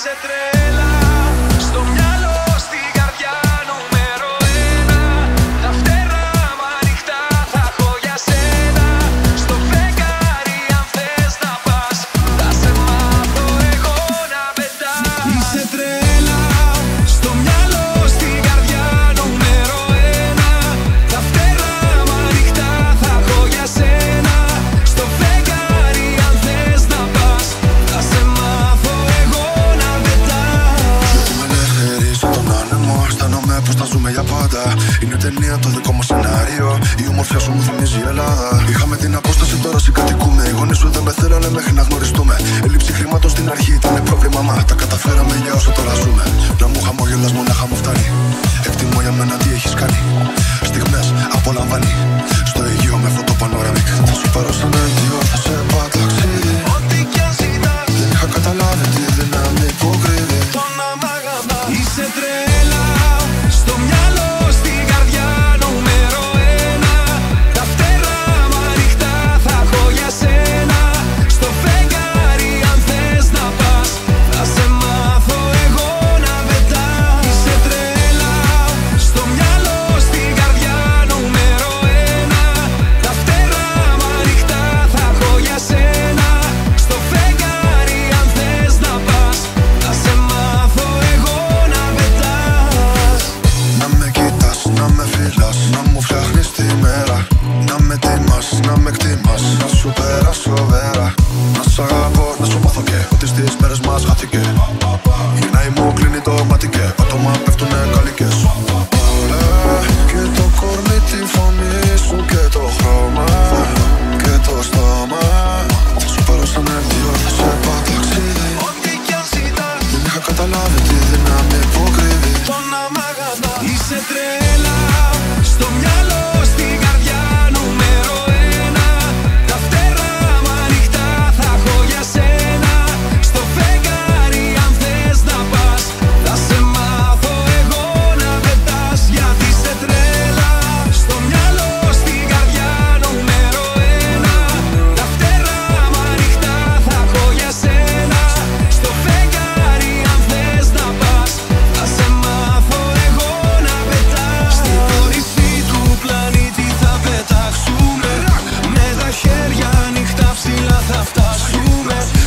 C3. Ζούμε για πάντα. Είναι ταινία το δικό μας σενάριο. Η ομορφιά σου μου θυμίζει η Ελλάδα. Είχαμε την απόσταση, τώρα συγκατοικούμε. Οι γονείς σου δεν με θέλανε μέχρι να γνωριστούμε. Έλλειψη χρήματος στην αρχή ήταν πρόβλημα, μα τα καταφέραμε για όσο τώρα ζούμε. Να μου χαμόγελα μονάχα μου φτάνει. Εκτιμώ για μένα τι έχεις κάνει. Στιγμές απολαμβάνει. Στο Αιγαίο με μέρες μας χάθηκε Γυρνάει μου κλείνει το μάτι και Άτομα πέφτουνε καλικές. Όλα και το κορμί τη φωνή σου Και το χρώμα και το στόμα. Θα σου πάρω σαν έρθιο, θα σε πάω ταξίδι. Ό,τι κι αν ζητάς. Δεν είχα καταλάβει τη δύναμη που κρύβεις. Το να μ' αγαπάς. Είσαι τρέλα asume